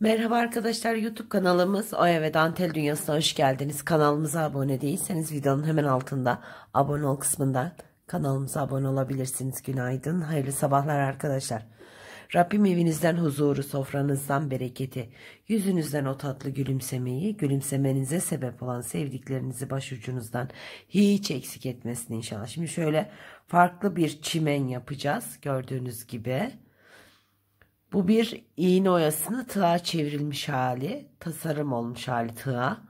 Merhaba arkadaşlar YouTube kanalımız Oya ve Dantel Dünyası'na hoş geldiniz. Kanalımıza abone değilseniz videonun hemen altında abone ol kısmından kanalımıza abone olabilirsiniz. Günaydın, hayırlı sabahlar arkadaşlar. Rabbim evinizden huzuru, sofranızdan bereketi, yüzünüzden o tatlı gülümsemeyi, gülümsemenize sebep olan sevdiklerinizi başucunuzdan hiç eksik etmesin inşallah. Şimdi şöyle farklı bir çimen yapacağız gördüğünüz gibi. Bu bir iğne oyasını tığa çevrilmiş hali, tasarım olmuş hali tığa.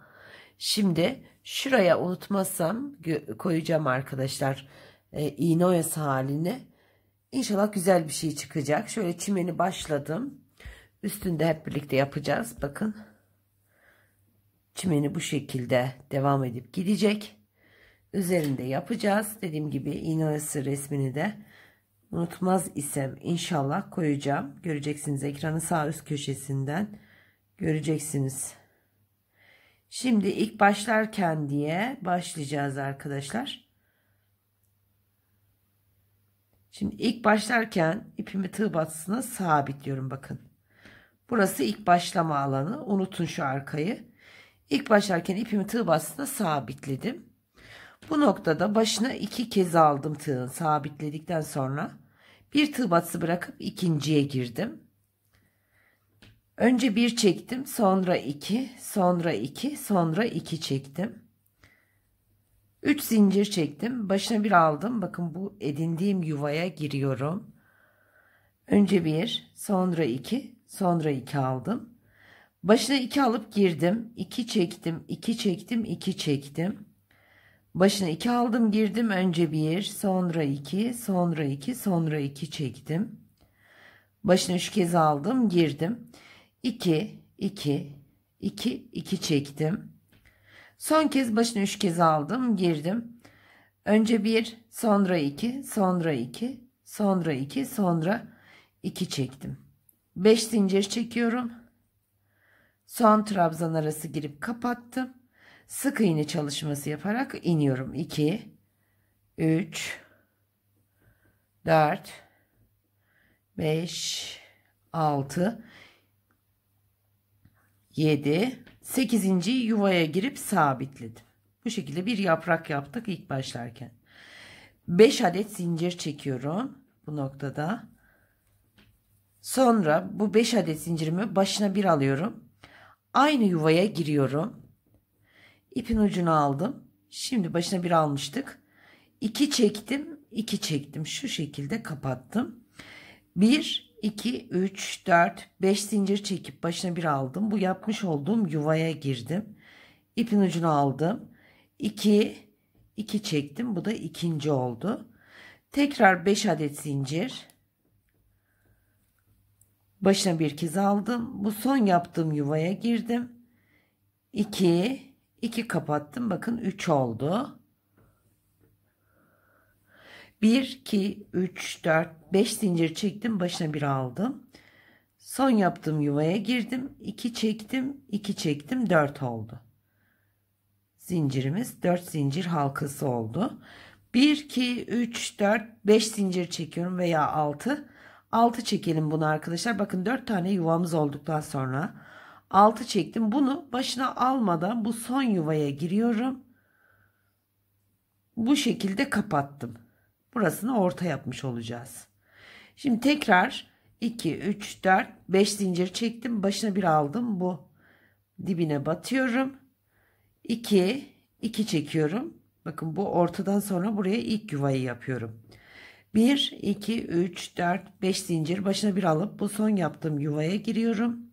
Şimdi şuraya unutmazsam koyacağım arkadaşlar e, iğne oyası haline. İnşallah güzel bir şey çıkacak. Şöyle çimeni başladım. Üstünde hep birlikte yapacağız. Bakın. Çimeni bu şekilde devam edip gidecek. Üzerinde yapacağız. Dediğim gibi iğne oyası resmini de unutmaz isem inşallah koyacağım. Göreceksiniz ekranın sağ üst köşesinden göreceksiniz. Şimdi ilk başlarken diye başlayacağız arkadaşlar. Şimdi ilk başlarken ipimi tığ batısına sabitliyorum bakın. Burası ilk başlama alanı. Unutun şu arkayı. İlk başlarken ipimi tığ batısına sabitledim. Bu noktada başına iki kez aldım tığın sabitledikten sonra bir tığ batısı bırakıp ikinciye girdim. Önce bir çektim sonra iki sonra iki sonra iki çektim. Üç zincir çektim başına bir aldım bakın bu edindiğim yuvaya giriyorum. Önce bir sonra iki sonra iki aldım. Başına iki alıp girdim. iki çektim, iki çektim, iki çektim. Başına iki aldım girdim. Önce bir, sonra iki, sonra iki, sonra iki çektim. Başına üç kez aldım girdim. İki, iki, iki, iki çektim. Son kez başına üç kez aldım girdim. Önce bir, sonra iki, sonra iki, sonra iki, sonra iki çektim. Beş zincir çekiyorum. Son trabzan arası girip kapattım sık iğne çalışması yaparak iniyorum. 2 3 4 5 6 7 8. yuvaya girip sabitledim. Bu şekilde bir yaprak yaptık ilk başlarken. 5 adet zincir çekiyorum bu noktada. Sonra bu 5 adet zincirimi başına bir alıyorum. Aynı yuvaya giriyorum ipin ucunu aldım. Şimdi başına bir almıştık. 2 çektim, 2 çektim. Şu şekilde kapattım. 1 2 3 4 5 zincir çekip başına bir aldım. Bu yapmış olduğum yuvaya girdim. İpin ucunu aldım. 2 2 çektim. Bu da ikinci oldu. Tekrar 5 adet zincir. Başına bir kez aldım. Bu son yaptığım yuvaya girdim. 2 2 kapattım. Bakın 3 oldu. 1, 2, 3, 4, 5 zincir çektim. Başına bir aldım. Son yaptığım yuvaya girdim. 2 çektim. 2 çektim. 4 oldu. Zincirimiz 4 zincir halkası oldu. 1, 2, 3, 4, 5 zincir çekiyorum veya 6. 6 çekelim bunu arkadaşlar. Bakın 4 tane yuvamız olduktan sonra 6 çektim. Bunu başına almadan bu son yuvaya giriyorum. Bu şekilde kapattım. Burasını orta yapmış olacağız. Şimdi tekrar 2, 3, 4, 5 zincir çektim. Başına bir aldım. Bu dibine batıyorum. 2, 2 çekiyorum. Bakın bu ortadan sonra buraya ilk yuvayı yapıyorum. 1, 2, 3, 4, 5 zincir başına bir alıp bu son yaptığım yuvaya giriyorum.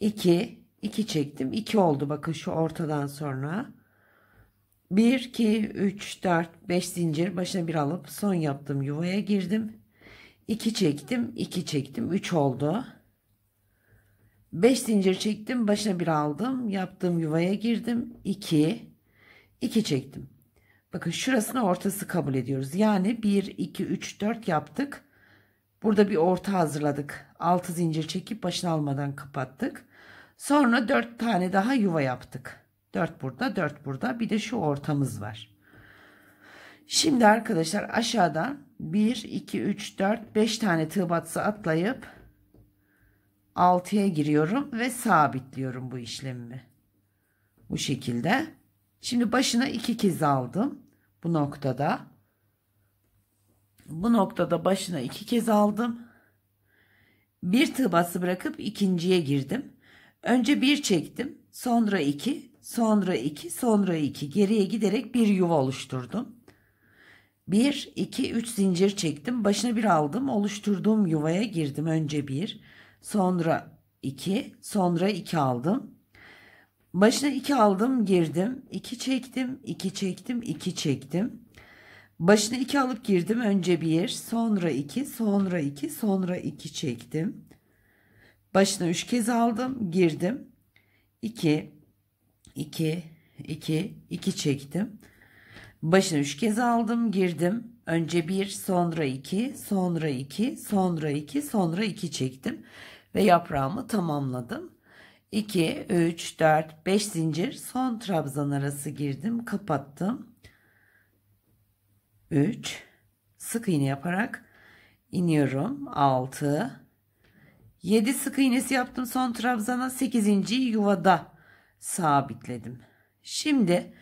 2 2 çektim. 2 oldu bakın şu ortadan sonra. 1 2 3 4 5 zincir başına bir alıp son yaptım yuvaya girdim. 2 çektim 2 çektim. 3 oldu. 5 zincir çektim başına bir aldım. Yaptığım yuvaya girdim. 2 2 çektim. Bakın şurasını ortası kabul ediyoruz. Yani 1 2 3 4 yaptık. Burada bir orta hazırladık. 6 zincir çekip başına almadan kapattık Sonra dört tane daha yuva yaptık. Dört burada, dört burada. Bir de şu ortamız var. Şimdi arkadaşlar aşağıdan 1, 2, 3, 4, 5 tane tığ batsı atlayıp 6'ya giriyorum ve sabitliyorum bu işlemimi. Bu şekilde. Şimdi başına iki kez aldım. Bu noktada. Bu noktada başına iki kez aldım. Bir tığ bası bırakıp ikinciye girdim. Önce bir çektim. Sonra iki. Sonra iki. Sonra iki. Geriye giderek bir yuva oluşturdum. 1, 2, 3 zincir çektim. Başına bir aldım. Oluşturduğum yuvaya girdim. Önce bir. Sonra 2. Sonra 2 aldım. Başına 2 aldım. Girdim. 2 çektim. 2 çektim. 2 çektim. Başına 2 alıp girdim. Önce 1. Sonra 2. Sonra 2. Sonra 2 çektim. Başına 3 kez aldım. Girdim. 2. 2. 2. 2 çektim. Başına 3 kez aldım. Girdim. Önce 1. Sonra 2. Sonra 2. Sonra 2. Sonra 2 çektim ve yaprağımı tamamladım. 2, 3, 4, 5 zincir son trabzan arası girdim kapattım. 3 sık iğne yaparak iniyorum. 6 7 sık iğnesi yaptım son trabzana 8. yuvada sabitledim. Şimdi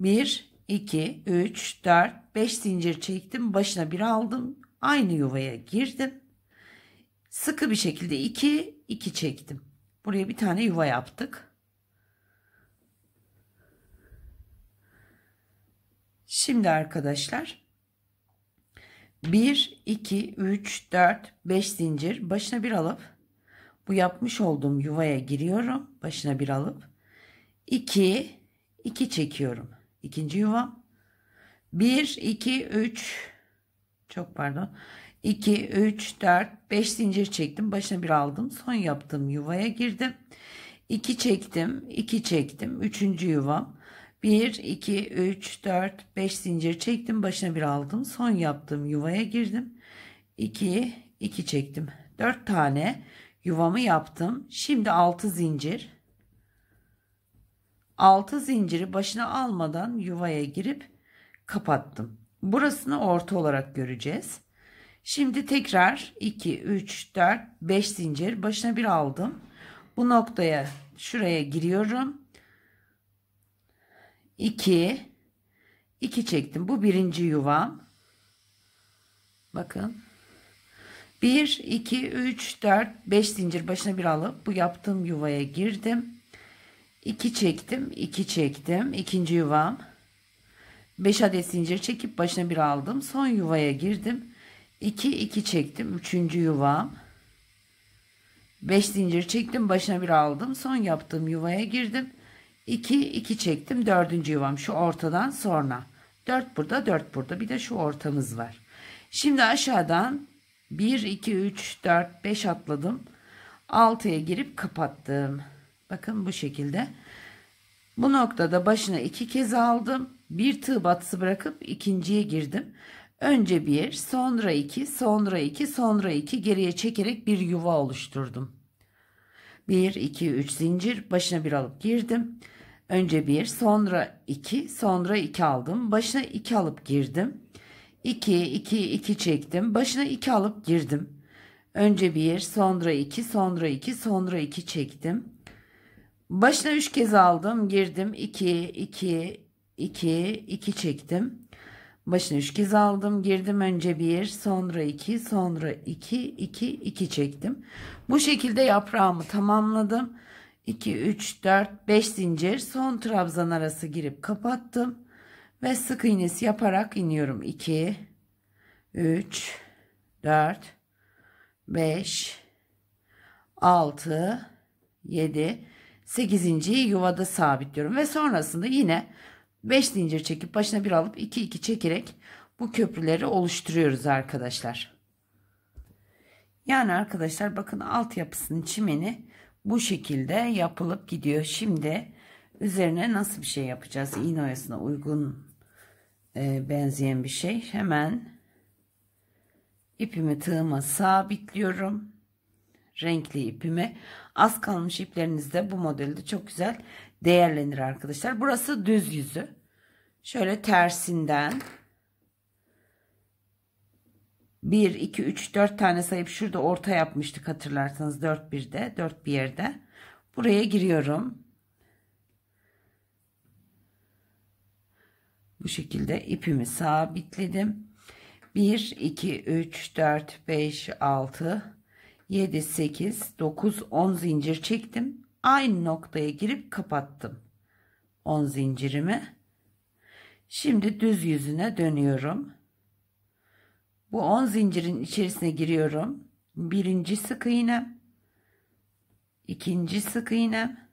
1 2 3 4 5 zincir çektim. Başına bir aldım. Aynı yuvaya girdim sıkı bir şekilde 2 2 çektim. Buraya bir tane yuva yaptık. Şimdi arkadaşlar 1 2 3 4 5 zincir başına bir alıp bu yapmış olduğum yuvaya giriyorum. Başına bir alıp 2 2 çekiyorum. İkinci yuvam 1 2 3 çok pardon 2, 3, 4, 5 zincir çektim. Başına bir aldım. Son yaptığım yuvaya girdim. 2 çektim. 2 çektim. 3. yuvam. 1, 2, 3, 4, 5 zincir çektim. Başına bir aldım. Son yaptığım yuvaya girdim. 2, 2 çektim. 4 tane yuvamı yaptım. Şimdi 6 zincir. 6 zinciri başına almadan yuvaya girip kapattım. Burasını orta olarak göreceğiz. Şimdi tekrar 2, 3, 4, 5 zincir başına bir aldım. Bu noktaya şuraya giriyorum. 2, 2 çektim. Bu birinci yuvam. Bakın. 1, 2, 3, 4, 5 zincir başına bir alıp bu yaptığım yuvaya girdim. 2 çektim. 2 çektim. İkinci yuvam. 5 adet zincir çekip başına bir aldım. Son yuvaya girdim. 2 2 çektim. Üçüncü yuvam. 5 zincir çektim. Başına bir aldım. Son yaptığım yuvaya girdim. 2 2 çektim. Dördüncü yuvam şu ortadan sonra. 4 burada 4 burada. Bir de şu ortamız var. Şimdi aşağıdan 1 2 3 4 5 atladım. 6'ya girip kapattım. Bakın bu şekilde. Bu noktada başına iki kez aldım. Bir tığ batısı bırakıp ikinciye girdim. Önce bir, sonra iki, sonra iki, sonra iki geriye çekerek bir yuva oluşturdum. Bir, iki, üç zincir başına bir alıp girdim. Önce bir, sonra iki, sonra iki aldım. Başına iki alıp girdim. İki, iki, iki çektim. Başına iki alıp girdim. Önce bir, sonra iki, sonra iki, sonra iki çektim. Başına üç kez aldım, girdim. İki, iki, iki, iki çektim. Başına 3 kez aldım. Girdim önce 1, sonra 2, sonra 2, 2, 2 çektim. Bu şekilde yaprağımı tamamladım. 2, 3, 4, 5 zincir son trabzan arası girip kapattım. Ve sık iğnesi yaparak iniyorum. 2, 3, 4, 5, 6, 7, 8. yuvada sabitliyorum. Ve sonrasında yine 5 zincir çekip başına bir alıp 2 2 çekerek bu köprüleri oluşturuyoruz arkadaşlar. Yani arkadaşlar bakın altyapısının çimeni bu şekilde yapılıp gidiyor. Şimdi üzerine nasıl bir şey yapacağız? İğne oyasına uygun benzeyen bir şey. Hemen ipimi tığıma sabitliyorum. Renkli ipimi. Az kalmış iplerinizde bu modelde çok güzel değerlenir arkadaşlar. Burası düz yüzü. Şöyle tersinden 1, 2, 3, 4 tane sayıp şurada orta yapmıştık hatırlarsanız 4 birde 4 bir yerde. Buraya giriyorum. Bu şekilde ipimi sabitledim. 1, 2, 3, 4, 5, 6, 7, 8, 9, 10 zincir çektim. Aynı noktaya girip kapattım. 10 zincirimi. Şimdi düz yüzüne dönüyorum. Bu 10 zincirin içerisine giriyorum. Birinci sık iğnem. ikinci sık iğnem.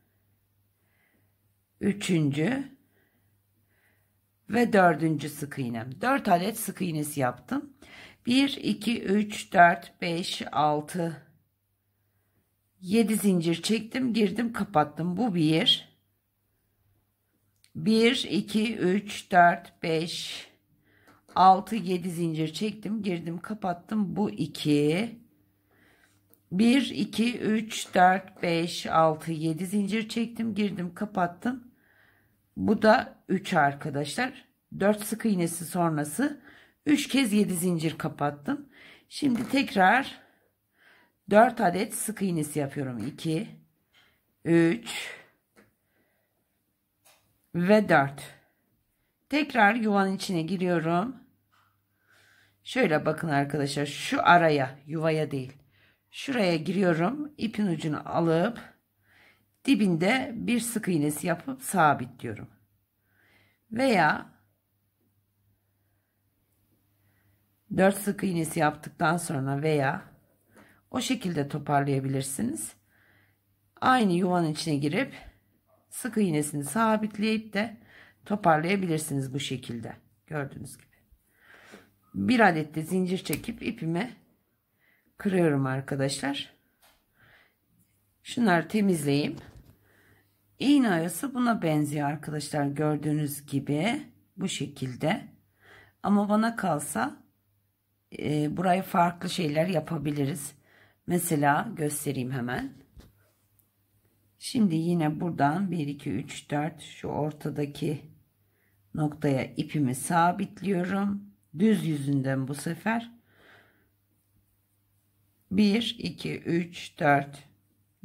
Üçüncü ve dördüncü sık iğnem. 4 adet sık iğnesi yaptım. 1, 2, 3, 4, 5, 6, 7 zincir çektim, girdim, kapattım. Bu 1. 1, 2, 3, 4, 5, 6, 7 zincir çektim, girdim, kapattım. Bu 2. 1, 2, 3, 4, 5, 6, 7 zincir çektim, girdim, kapattım. Bu da 3 arkadaşlar. 4 sık iğnesi sonrası 3 kez 7 zincir kapattım. Şimdi tekrar 4 adet sık iğnesi yapıyorum. 2 3 ve 4. Tekrar yuvanın içine giriyorum. Şöyle bakın arkadaşlar şu araya yuvaya değil. Şuraya giriyorum. ipin ucunu alıp dibinde bir sık iğnesi yapıp sabitliyorum. Veya 4 sık iğnesi yaptıktan sonra veya o şekilde toparlayabilirsiniz. Aynı yuvanın içine girip sık iğnesini sabitleyip de toparlayabilirsiniz bu şekilde. Gördüğünüz gibi. Bir adet de zincir çekip ipimi kırıyorum arkadaşlar. Şunları temizleyeyim. İğne oyası buna benziyor arkadaşlar gördüğünüz gibi bu şekilde. Ama bana kalsa e, buraya farklı şeyler yapabiliriz. Mesela göstereyim hemen. Şimdi yine buradan 1 2 3 4 şu ortadaki noktaya ipimi sabitliyorum. Düz yüzünden bu sefer 1 2 3 4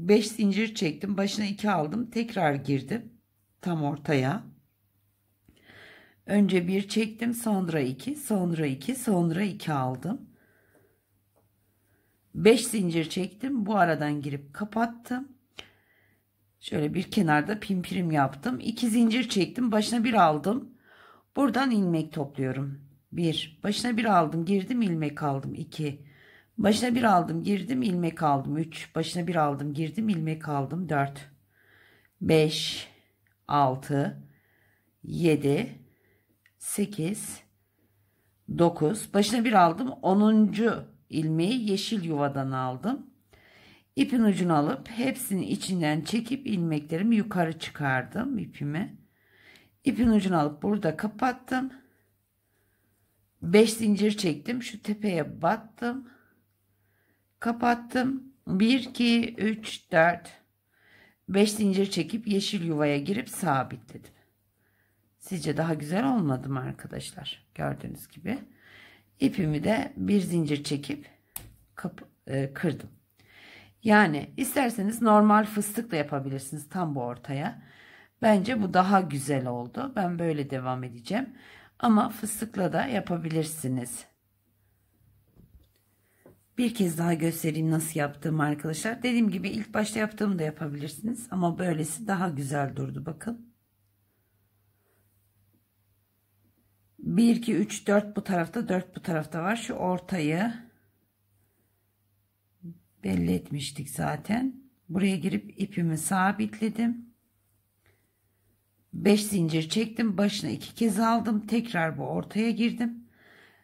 5 zincir çektim. Başına 2 aldım. Tekrar girdim. Tam ortaya. Önce 1 çektim. Sonra 2. Sonra 2. Sonra 2 aldım. 5 zincir çektim. Bu aradan girip kapattım. Şöyle bir kenarda pimpirim yaptım. 2 zincir çektim. Başına 1 aldım. Buradan ilmek topluyorum. 1. Başına 1 aldım. Girdim ilmek aldım. 2. Başına bir aldım girdim ilmek aldım. 3 başına bir aldım girdim ilmek aldım. 4 5 6 7 8 9 başına bir aldım 10. ilmeği yeşil yuvadan aldım. İpin ucunu alıp hepsini içinden çekip ilmeklerimi yukarı çıkardım ipimi. İpin ucunu alıp burada kapattım. 5 zincir çektim şu tepeye battım kapattım. 1 2 3 4 5 zincir çekip yeşil yuvaya girip sabitledim sizce daha güzel olmadı mı arkadaşlar? Gördüğünüz gibi. İpimi de bir zincir çekip kap e, kırdım. Yani isterseniz normal fıstık da yapabilirsiniz tam bu ortaya. Bence bu daha güzel oldu. Ben böyle devam edeceğim. Ama fıstıkla da yapabilirsiniz bir kez daha göstereyim nasıl yaptığımı arkadaşlar. Dediğim gibi ilk başta yaptığımı da yapabilirsiniz. Ama böylesi daha güzel durdu bakın. 1, 2, 3, 4 bu tarafta 4 bu tarafta var. Şu ortayı belli etmiştik zaten. Buraya girip ipimi sabitledim. 5 zincir çektim. Başına 2 kez aldım. Tekrar bu ortaya girdim.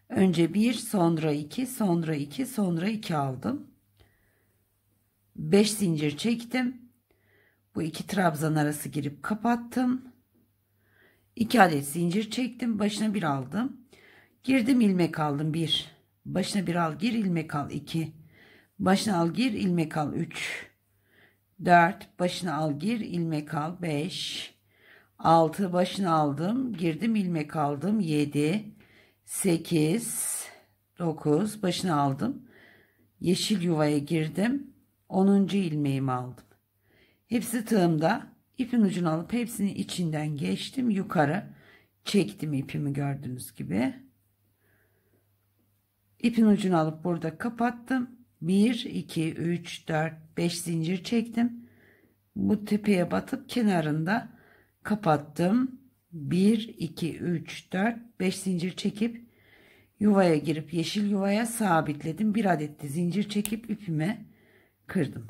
Önce 1 sonra 2 sonra 2 sonra 2 aldım. 5 zincir çektim. Bu iki trabzan arası girip kapattım. 2 adet zincir çektim. Başına bir aldım. Girdim ilmek aldım 1. Başına bir al gir ilmek al 2. Başına al gir ilmek al 3. 4 başına al gir ilmek al 5. 6 başına aldım girdim ilmek aldım 7 8 9 başına aldım. Yeşil yuvaya girdim. 10. ilmeğimi aldım. Hepsi tığımda. İpin ucunu alıp hepsinin içinden geçtim. Yukarı çektim ipimi gördüğünüz gibi. İpin ucunu alıp burada kapattım. 1, 2, 3, 4, 5 zincir çektim. Bu tepeye batıp kenarında kapattım. 1, 2, 3, 4, 5 zincir çekip yuvaya girip yeşil yuvaya sabitledim. Bir adet de zincir çekip ipime kırdım.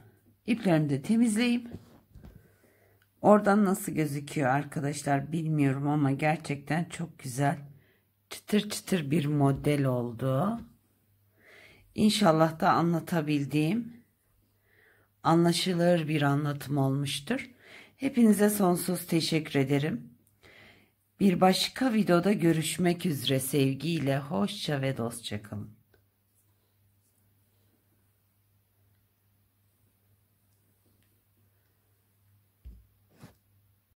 İplerimi de temizleyeyim. Oradan nasıl gözüküyor arkadaşlar bilmiyorum ama gerçekten çok güzel. Çıtır çıtır bir model oldu. İnşallah da anlatabildiğim anlaşılır bir anlatım olmuştur. Hepinize sonsuz teşekkür ederim. Bir başka videoda görüşmek üzere sevgiyle hoşça ve dostça kalın.